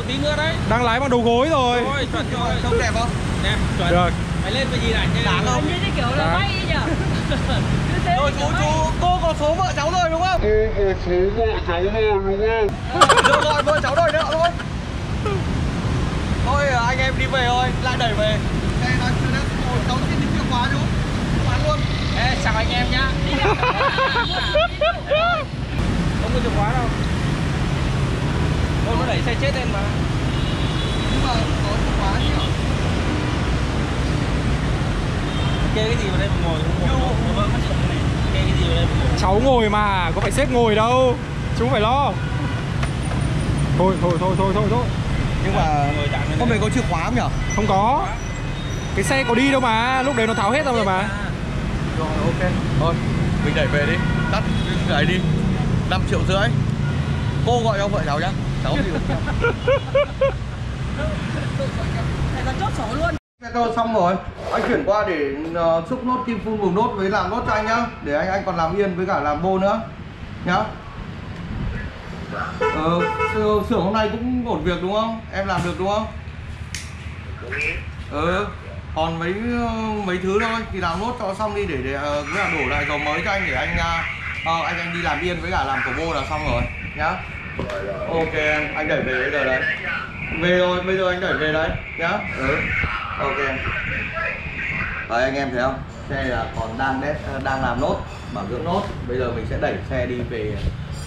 một tí nữa đấy. Đang lái bằng đầu gối rồi. Rồi, chuẩn rồi. Trông đẹp không? Nè, chuẩn. Được. Mày lên cái gì này Đáng không? Như cái kiểu là bay ấy nhở Rồi chú, chú, cô có số vợ cháu rồi đúng không? Cô có số vợ cháu rồi đúng không? Rồi gọi vợ cháu đổi nợ thôi. Thôi anh em đi về thôi, lại đẩy về. Đây nói chuyện đấy, cháu xin đi chìa khóa chú. Bán luôn. Ê, chào anh em nhá. Không có chìa khóa đâu Thôi nó đẩy xe chết lên mà. Nhưng mà có chìa khóa nhỉ? Kê cái gì vào đây mà ngồi này. Kê cái gì vào đây mà ngồi? Cháu ngồi mà, có phải xếp ngồi đâu. Chú phải lo. Thôi, thôi, thôi, thôi, thôi, thôi. Nhưng mà hôm nay có chìa khóa không nhỉ? Không có. Cái xe có đi đâu mà, lúc đấy nó tháo hết ra rồi mà. Rồi ok. Thôi mình đẩy về đi. Tắt cái ấy đi. 5 triệu rưỡi. Cô gọi cho vợ cháu nhá Cháu thì Này còn chốt sổ luôn. Xe tôi xong rồi. Anh chuyển qua để uh, xúc nốt kim phun vùng nốt với làm nốt cho anh nhá. Để anh anh còn làm yên với cả làm bô nữa. Nhá. Ờ, xưởng xưởng hôm nay cũng ổn việc đúng không? Em làm được đúng không? Ừ còn mấy ờ, mấy thứ thôi. Thì làm nốt cho xong đi để để với là đổ lại dầu mới cho anh để anh ờ, anh anh đi làm yên với cả làm cổ bô là xong rồi. Nhá ok anh đẩy về bây giờ đấy. Về rồi bây giờ anh đẩy về đấy nhá. Ừ ok. Đấy anh em thấy không? Xe là còn đang đét, ờ, đang làm nốt bảo dưỡng nốt. Bây giờ mình sẽ đẩy xe đi về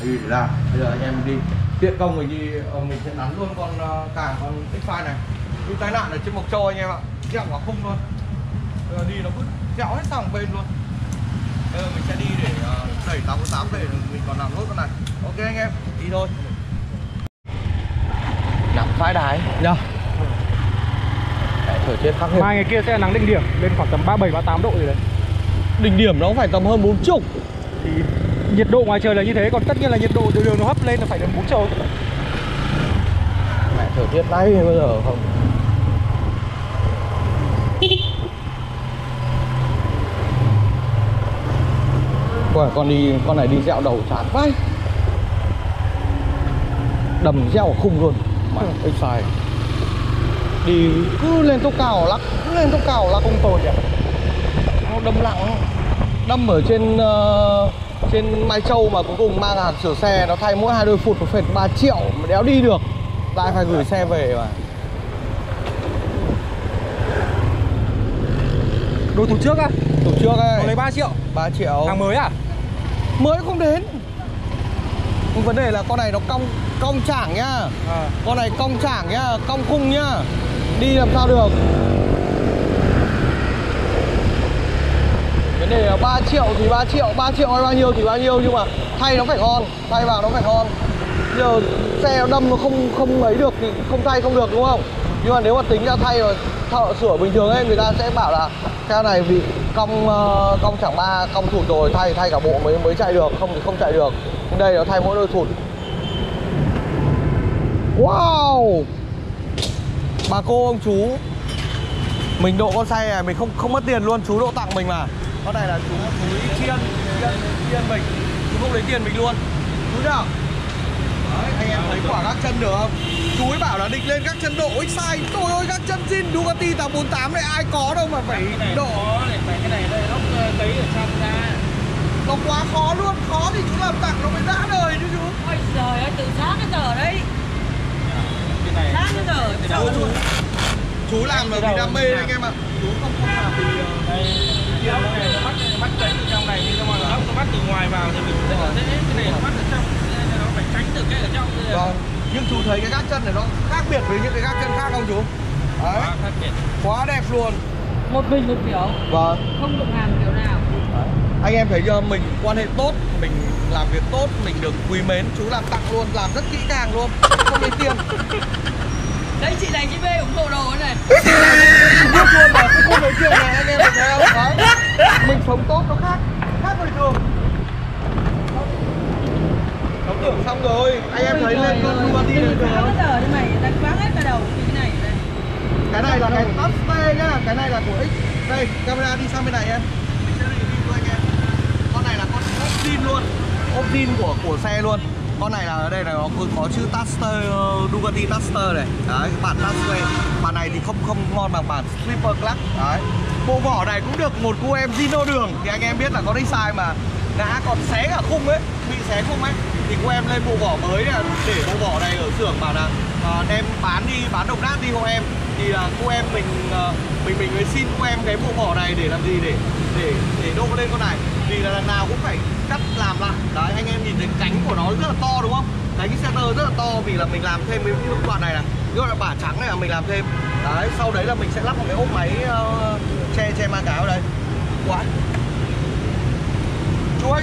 đi ra làm. Bây giờ anh em đi. Tiện công mình đi ờ, mình sẽ nắn luôn con ờ, càng con x này. Bị tai nạn ở trên mộc châu anh em ạ dẹo quả khung luôn. Bây giờ đi nó cứ dẹo hết sang bên luôn. Bây giờ mình sẽ đi để đẩy tám về mình còn làm nốt con này ok anh em đi thôi. Nặng phái đái. Nhá thời tiết khắc nghiệt Mai ngày kia sẽ là nắng đỉnh điểm Lên khoảng tầm 37, 38 độ gì đấy. Đỉnh điểm nó phải tầm hơn 40 Thì nhiệt độ ngoài trời là như thế Còn tất nhiên là nhiệt độ từ đường nó hấp lên là phải đến 4 trời mẹ thời tiết này bây giờ không. Ủa, con đi con này đi dẹo đầu chán vai đầm dẹo khung luôn. Mà ếch sai đi cứ lên tốc cao lắc cứ lên tốc cao lắc không tồi nhỉ nó đâm lặng đâm ở trên ờ, trên Mai Châu mà cuối cùng mang hàng sửa xe nó thay mỗi hai đôi phụt nó phệt 3 triệu mà đéo đi được. Lại phải gửi xe về mà. Đồ thủ trước á? Tổ trước Nó ấy lấy 3 triệu. 3 triệu. Hàng mới à? Mới không đến. Vấn đề là con này nó cong cong chảng nhá. À. con này cong chảng nhá cong khung nhá. Đi làm sao được? Vấn đề là 3 triệu thì 3 triệu 3 triệu hay bao nhiêu thì bao nhiêu nhưng mà thay nó phải ngon thay vào nó phải ngon. Giờ xe nó đâm nó không không ấy được thì không thay không được đúng không? Nhưng mà nếu mà tính ra thay rồi thợ sửa bình thường ấy người ta sẽ bảo là xe này bị cong ờ, cong chẳng ba cong thụt rồi thay thay cả bộ mới mới chạy được không thì không chạy được. Nhưng đây nó thay mỗi đôi thụt wow. Bà cô ông chú. Mình độ con xe này mình không không mất tiền luôn chú độ tặng mình mà. Con này là chú chú ý chiên chiên chiên mình. Chú không lấy tiền mình luôn. Chú nào Đấy, anh em thấy quả gác chân được không? Chú ấy bảo là định lên gác chân độ ích sai. Trời ơi gác chân zin Ducati 848 này ai có đâu mà phải độ. này phải cái này đây nó cấy ở trong ra. Nó quá khó luôn Khó thì chú làm tặng nó mới đã đời chứ chú. Ôi trời ơi từ sáng đến giờ đấy. cái này. Đến giờ cái chờ đầu luôn Chú làm là vì đam mê anh em ạ. Chú không không làm vì ờ, đây cái này nó bắt bắt cấy từ trong này nhưng mà nó bắt từ ngoài vào thì mình sẽ thế cái này nó bắt ở trong. Nó phải tránh được cái ở trong Vâng. Nhưng chú thấy cái gác chân này nó khác biệt với những cái gác chân khác không chú? Đấy. Quá khác biệt. Quá đẹp luôn. Một mình một kiểu. Vâng. Không đụng hàng kiểu nào. Đấy. Anh em thấy mình quan hệ tốt Mình làm việc tốt Mình được quý mến. Chú làm tặng luôn Làm rất kỹ càng luôn. Không lấy tiền Đấy chị này chị B ủng hộ đồ này. Biết luôn mà không lấy tiền này anh em thấy không? Đấy. mình sống tốt nó khác khác người thường. Đóng tưởng xong rồi. Anh em thấy lên con Bugatti này được đến giờ thì mày đang váng hết cả đầu cái này cái này là cái top nhá. Cái này là của X. Đây camera đi sang bên này em mình sẽ review cho anh em con này là con ốp zin luôn. Ốp zin của của xe luôn. Con này là ở đây là nó có, có chữ Taster ờ, Ducati Taster này. Đấy bản Taster bản này thì không không ngon bằng bản Slipper Club. Đấy. Bộ vỏ này cũng được một cô em Zino đường. Thì anh em biết là có đi sai mà đã còn xé cả khung ấy bị xé khung ấy thì cô em lên bộ vỏ mới để bộ vỏ này ở xưởng bảo là à, đem bán đi bán độc nát đi cô em. Thì là cô em mình à, mình mình mới xin cô em cái bộ vỏ này để làm gì? Để để để đô lên con này. Vì là lần nào cũng phải cắt làm lại. Đấy anh em nhìn thấy cánh của nó rất là to đúng không? Cánh cái tơ rất là to vì là mình làm thêm cái đoạn này này. Gọi là bả trắng này là mình làm thêm. Đấy sau đấy là mình sẽ lắp một cái ốp máy uh, che che ma cáo ở đây. Quá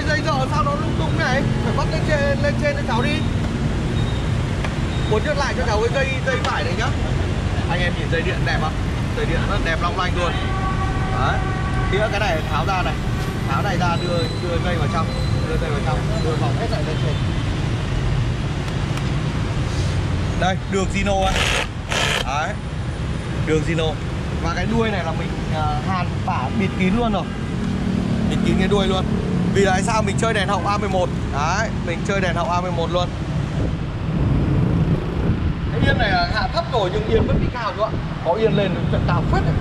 mấy giây dây sao nó lung tung này phải bắt lên trên lên trên cho cháu đi. Muốn nhấc lại cho cháu cái dây dây vải này nhá. Anh em nhìn dây điện đẹp không? Dây điện rất đẹp long lanh luôn. Đấy. Tí cái này tháo ra này. Tháo này ra đưa đưa dây vào trong. Đưa dây vào trong đưa vòng hết lại lên trên. Đây đường Zino anh. đấy. Đường Zino. Và cái đuôi này là mình uh, hàn bả bịt kín luôn rồi. Bịt kín cái đuôi luôn vì tại sao mình chơi đèn hậu A11 đấy mình chơi đèn hậu A11 luôn. Cái yên này là hạ thấp rồi nhưng yên vẫn bị cao chú ạ? Có yên lên nó cao phết này.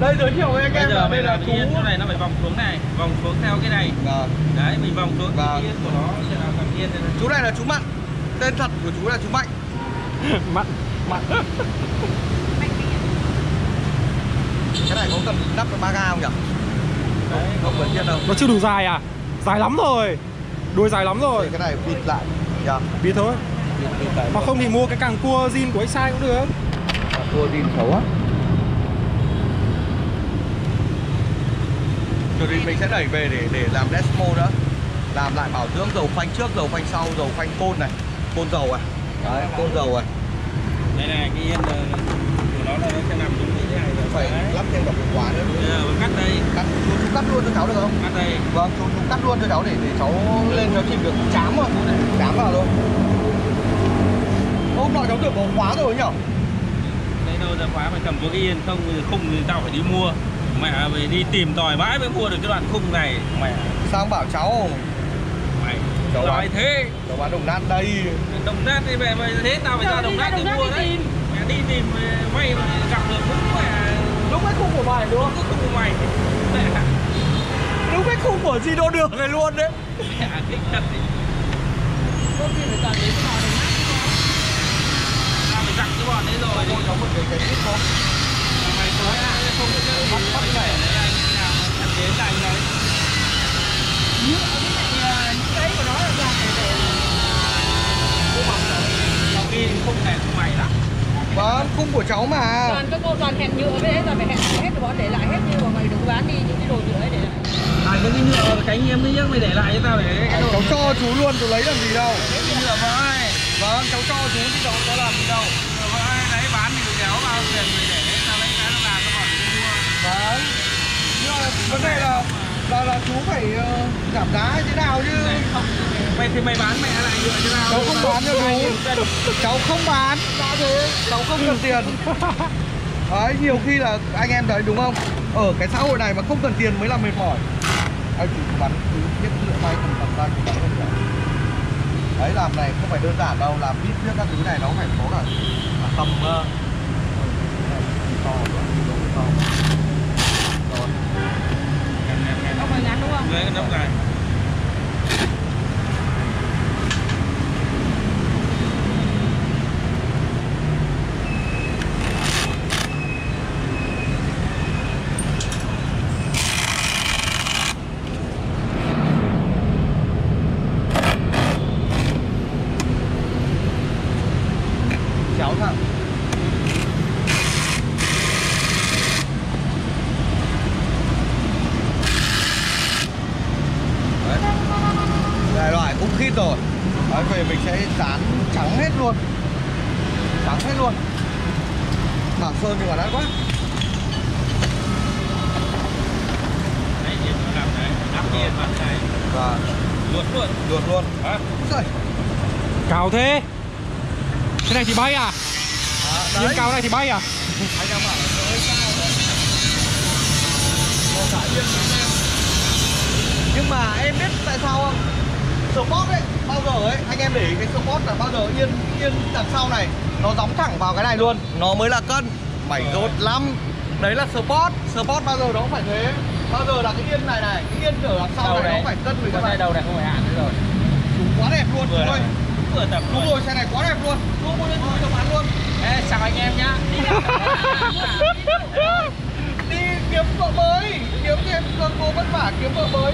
Đây giới thiệu với anh bây em giờ bây đây giờ chú yên chỗ này nó phải vòng xuống này vòng xuống theo cái này. Vâng. đấy mình vòng xuống Vâng. cái yên của nó sẽ là cầm yên này. chú này là chú Mặn tên thật của chú là chú Mạnh. Mặn Mặn cái này có cần đắp cái ba ga không nhỉ đấy không cần thiết đâu nó chưa đủ dài à? Dài lắm rồi. Đuôi dài lắm rồi. Cái này bịt lại. Nhỉ biết thôi. Bịt, bịt lại. Mà không thì mua cái càng cua zin của Excite cũng được. Cua tin xấu á. Rồi thì mình sẽ đẩy về để để làm desmo nữa làm lại bảo dưỡng dầu phanh trước dầu phanh sau dầu phanh côn này. Côn dầu này đấy côn dầu này đây này cái yên nó là nó sẽ nằm đúng như thế này rồi. Phải đấy. lắp thêm cả một khóa nữa. Bây giờ mình cắt đây. Cắt chú cắt luôn cho cháu được không? Cắt đây. Vâng chú, chú cắt luôn cho cháu để để cháu lên cháu chìm được chám vào. Chám vào luôn. Hôm nọ cháu tưởng có khóa rồi nhỉ đây đâu ra khóa phải cầm có cái yên. Không thì khung thì tao phải đi mua. Mẹ phải đi tìm tòi mãi mới mua được cái đoạn khung này. Mẹ. Sao bảo cháu? Mày Cháu nói bán. thế. cháu bán đồng nát đây. Đồng nát đi về mày thế tao phải ra đồng nát đi mua đấy đi tìm ờ, may mà gặp được đúng mẹ lúc cái khung của mày đúng không? Cái khung của mày. Lúc cái khung của gì đô đường này luôn đấy. Mẹ cái thật thì Có khi phải cần đến cái này dặn cái bọn đấy rồi. Mua cháu một cái cái ít không? Mày nói là không có Bắt- bắt này. này là như nào đến là như đấy. Nhựa với lại ờ, những cái của nó là ra phải để tao ghi khung này của mày là vâng khung của cháu mà. Toàn các cô toàn hẹn nhựa với đấy toàn phải hẹn hết rồi bọn để lại hết như mà mày đừng bán đi những cái đồ nhựa ấy để lại. À những cái nhựa cánh em đấy nhá mày để lại cho tao để cái đồ. Cháu cho chú luôn chú lấy làm gì đâu. Cái nhựa vai vâng cháu cho chú chứ cháu có làm gì đâu. Nhựa vai đấy bán thì được kéo bao tiền mày để tao lấy cái nó làm nó còn đi mua. Vâng. Nhưng mà vấn đề là là, là chú phải ờ, giảm giá hay thế nào chứ mày thì mày bán mẹ lại nhựa cho tao cháu không bán cho chú cháu không bán đã thế cháu không cần tiền đấy nhiều khi là anh em thấy đúng không ở cái xã hội này mà không cần tiền mới là mệt mỏi anh chú bắn cứ biết lựa may cầm cầm ra chú bắn không phải đấy làm này không phải đơn giản đâu làm biết biết các thứ này nó phải có cả, cả tầm uh, to to. Rồi dưới lấy cái nóc này chéo thẳng Đấy. Đại loại cũng khít rồi Đấy, về mình sẽ dán trắng hết luôn Trắng hết luôn. Bảo sơn thì còn đã quá. Đấy thì nó làm đấy áp nhiên vào này Và luột luôn. Luột luôn. Hả? Rồi Cào thế. Cái này thì bay à? À, Yên cào này thì bay à? Anh em bảo là đấy Nhưng mà em biết tại sao không support ấy bao giờ ấy anh em để cái support là bao giờ yên yên đằng sau này. Nó đóng thẳng vào cái này luôn. Nó mới là cân. Mày rốt lắm. Đấy là support. Support bao giờ nó cũng phải thế. Bao giờ là cái yên này này cái yên ở đằng sau Đầu này nó phải cân với cái này đầu này không phải hạn nữa rồi. Quá đẹp luôn Vừa ơi. vừa tập đúng rồi xe này quá đẹp luôn. Luôn mua lên túi bán luôn. Ê, chào anh em nhá. Đi kiếm vợ mới. Kiếm thêm cơn cô vất vả kiếm vợ mới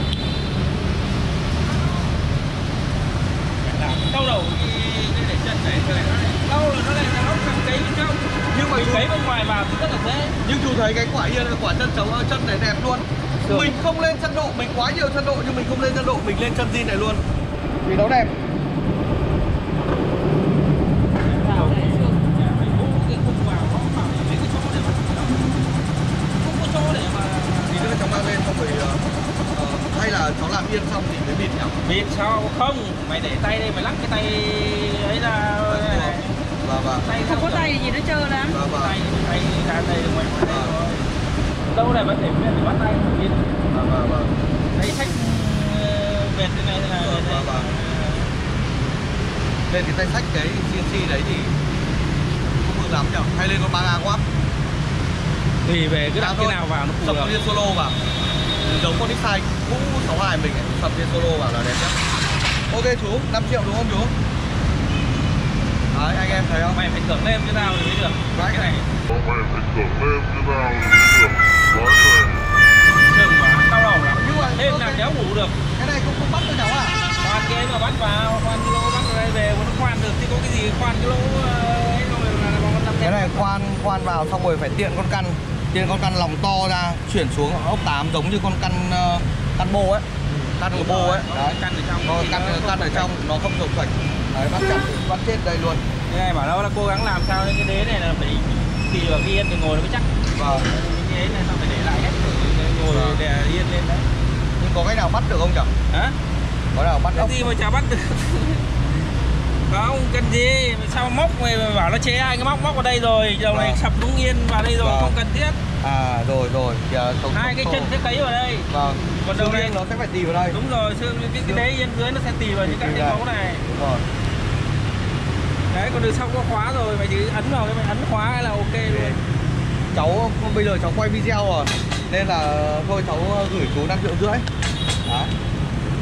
Đau đầu để chân này đau là nó lại nó thằng cấy bên trong. Nhưng mà cấy bên ngoài vào thì rất là dễ. Nhưng chú thấy cái quả yên quả chân trống ờ, chân này đẹp luôn. Được. mình không lên chân độ mình quá nhiều chân độ nhưng mình không lên chân độ mình lên chân zin này luôn. Vì nó đẹp. Không cháu mang lên rồi ờ, ờ, hay là cháu làm yên xong thì bịt nhỉ biết sao? Không mày để tay đây mày lắc cái tay ấy ra. Này này. Và và tay Không có tay thì gì nó trơn lắm. Và và tay tay ra đây được mày rồi. Đâu này vẫn để biết để bắt tay biết và và và đây sách vẹt thế này thế này Vâng, vâng, vâng. lên cái tay sách cái CNC đấy thì không mừng lắm nhỉ hay lên con ba a quá. Thì về cứ đặt cái nào vào nó phù hợp. liên solo vào giống con X2 cũ 62 mình ấy. sập liên solo vào là đẹp nhất ok chú 5 triệu đúng không chú? Đấy anh em thấy không? Mày phải tưởng lên cái nào thì mới được. Đấy. cái này. Mày phải tưởng lên cái nào thì mới được. Nói này. Trường quá đau đầu lắm nhưng mà ok, nào kéo ngủ được. Cái này cũng không bắt được cháu à? Khoan cái mà bắt vào khoan cái lỗ bắt vào đây về nó khoan được. Thì có cái gì khoan cái lỗ ờ, ấy rồi là nó năm cái này khoan khoan vào xong rồi phải tiện con căn tiện con căn lòng to ra chuyển xuống ốc 8 giống như con căn ờ, căn bô ấy. Căn của bô ấy đấy căn ở trong nó thì căn căn ở không trong nó không rộng rạch đấy bắt chặt bắt chết đây luôn. Cái này bảo nó là cố gắng làm sao nên cái đế này là phải tùy vào cái yên thì ngồi nó mới chắc. Vâng. Cái đế này nó phải để lại hết ngồi Vâng. đè yên lên đấy. Nhưng có cách nào bắt được không nhỉ hả? Có nào bắt cái ốc gì mà chả bắt được không cần gì. Mà sao móc mày bảo nó chế hai cái móc móc vào đây rồi. Giờ này Vâng. sập đúng yên vào đây rồi Vâng. không cần thiết. À rồi rồi. Kìa sống hai cái chân sẽ cấy vào đây. Vâng. Còn đầu này nó sẽ phải tì vào đây. Đúng rồi xương cái, cái đế yên dưới nó sẽ tì vào những các cái mẫu này. đúng rồi. Đấy còn đường sau có khóa rồi mày chỉ ấn vào cái mày ấn khóa là ok luôn. Cháu bây giờ cháu quay video rồi. Nên là thôi cháu gửi chú 5 triệu rưỡi. Đấy.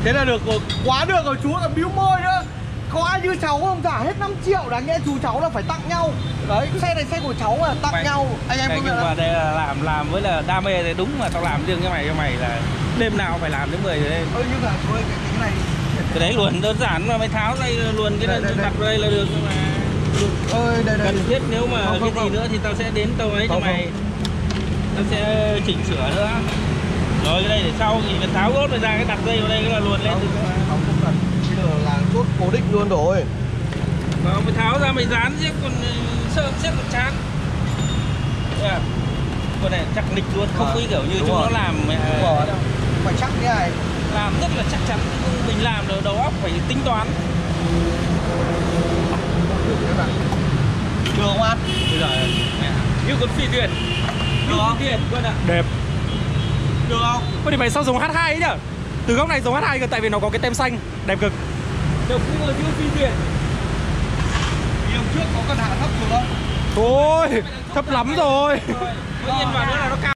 Thế là được rồi. Quá được rồi chú là biếu môi nữa có ai như cháu không? Trả hết 5 triệu đáng nhẽ chú cháu là phải tặng nhau. Đấy xe này xe của cháu mà tặng Mày- nhau. Anh em công nhưng nhận mà đây là làm làm với là đam mê thì đúng mà tao làm riêng cho mày cho mày là đêm nào phải làm đến 10 giờ đêm. Ơ nhưng mà ơi cái, cái này cái đấy luồn đơn giản mà mày tháo dây luồn cái Đây, đây, đặt đây là được mà. Ơi đây đây. Cần thiết nếu mà Không, cái không, gì không. nữa thì tao sẽ đến tao ấy cho mày. tao sẽ chỉnh sửa nữa. Rồi cái đây để sau thì cần tháo gốt rồi ra cái đặt dây vào đây cái là luồn lên không không không cần bây giờ là chốt cố định luôn rồi. Mà mày tháo ra mày dán chứ còn ừ, sợ xét còn chán. Yeah. con này chắc nịch luôn không có kiểu như chúng rồi. nó làm đúng rồi. Phải chắc như này. làm rất là chắc chắn mình làm được đầu óc phải tính toán. Được không anh bây giờ mẹ, như con phi thuyền như con phi thuyền con ạ. Đẹp. Được không? Ôi thì mày sao dùng H2 ấy nhở? Từ góc này dùng H2 cơ tại vì nó có cái tem xanh Đẹp cực đầu cũng là phi thuyền Điểm trước có cần hạ thấp không? Thôi Thấp lắm rồi. Tự nhiên vào nữa là nó cao